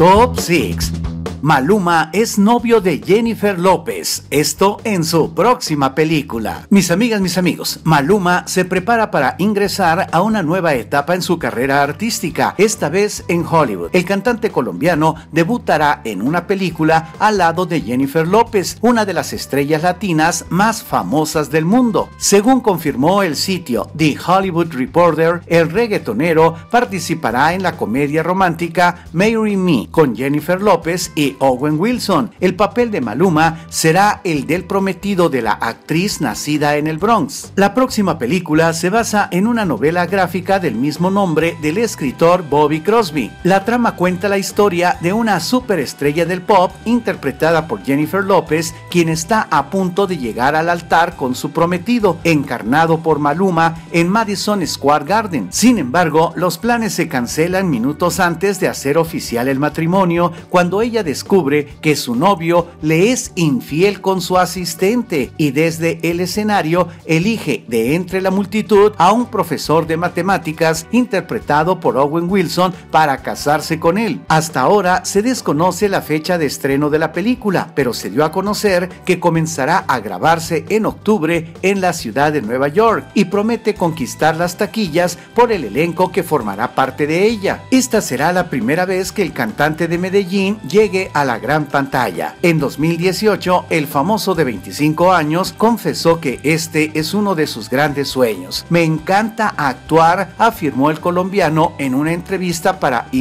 Top 6 Maluma es novio de Jennifer López, esto en su próxima película. Mis amigas, mis amigos, Maluma se prepara para ingresar a una nueva etapa en su carrera artística, esta vez en Hollywood. El cantante colombiano debutará en una película al lado de Jennifer López, una de las estrellas latinas más famosas del mundo. Según confirmó el sitio The Hollywood Reporter, el reggaetonero participará en la comedia romántica Marry Me con Jennifer López y Owen Wilson. El papel de Maluma será el del prometido de la actriz nacida en el Bronx. La próxima película se basa en una novela gráfica del mismo nombre del escritor Bobby Crosby. La trama cuenta la historia de una superestrella del pop interpretada por Jennifer López, quien está a punto de llegar al altar con su prometido, encarnado por Maluma en Madison Square Garden. Sin embargo, los planes se cancelan minutos antes de hacer oficial el matrimonio cuando ella descubre que su novio le es infiel con su asistente y desde el escenario elige de entre la multitud a un profesor de matemáticas interpretado por Owen Wilson para casarse con él. Hasta ahora se desconoce la fecha de estreno de la película, pero se dio a conocer que comenzará a grabarse en octubre en la ciudad de Nueva York y promete conquistar las taquillas por el elenco que formará parte de ella. Esta será la primera vez que el cantante de Medellín llegue a la gran pantalla. En 2018, el famoso de 25 años confesó que este es uno de sus grandes sueños. Me encanta actuar, afirmó el colombiano en una entrevista para E!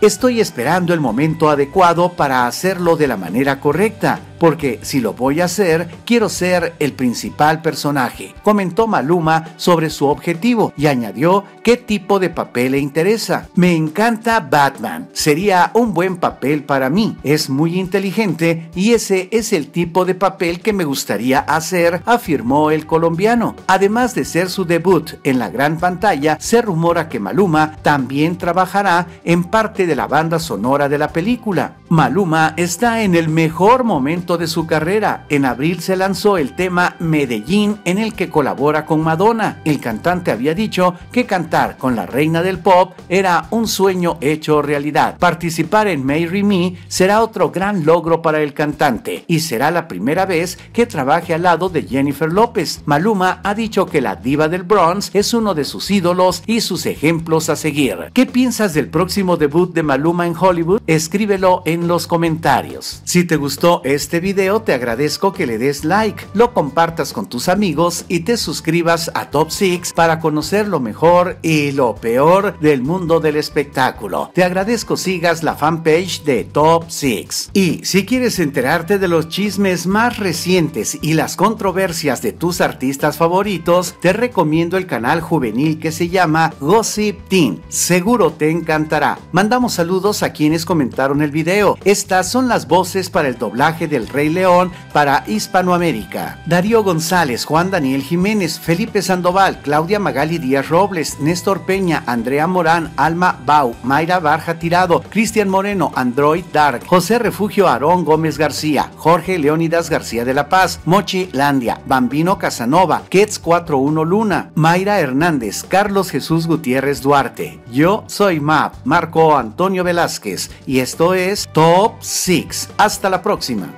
Estoy esperando el momento adecuado para hacerlo de la manera correcta porque si lo voy a hacer, quiero ser el principal personaje, comentó Maluma sobre su objetivo y añadió qué tipo de papel le interesa. Me encanta Batman, sería un buen papel para mí, es muy inteligente y ese es el tipo de papel que me gustaría hacer, afirmó el colombiano. Además de ser su debut en la gran pantalla, se rumora que Maluma también trabajará en parte de la banda sonora de la película. Maluma está en el mejor momento de su carrera. En abril se lanzó el tema Medellín en el que colabora con Madonna. El cantante había dicho que cantar con la reina del pop era un sueño hecho realidad. Participar en Marry Me será otro gran logro para el cantante y será la primera vez que trabaje al lado de Jennifer López. Maluma ha dicho que la diva del Bronx es uno de sus ídolos y sus ejemplos a seguir. ¿Qué piensas del próximo debut de Maluma en Hollywood? Escríbelo en los comentarios. Si te gustó este video, te agradezco que le des like, lo compartas con tus amigos y te suscribas a Top 6 para conocer lo mejor y lo peor del mundo del espectáculo. Te agradezco sigas la fanpage de Top 6. Y si quieres enterarte de los chismes más recientes y las controversias de tus artistas favoritos, te recomiendo el canal juvenil que se llama Gossip Teen. Seguro te encantará. Mandamos saludos a quienes comentaron el video. Estas son las voces para el doblaje del Rey León para Hispanoamérica. Darío González, Juan Daniel Jiménez, Felipe Sandoval, Claudia Magali Díaz Robles, Néstor Peña, Andrea Morán, Alma Bau, Mayra Barja Tirado, Cristian Moreno, Android Dark, José Refugio Aarón Gómez García, Jorge Leónidas García de la Paz, Mochi Landia, Bambino Casanova, Kets 41 Luna, Mayra Hernández, Carlos Jesús Gutiérrez Duarte. Yo soy MAP, Marco Antonio Velázquez, y esto es Top 6. Hasta la próxima.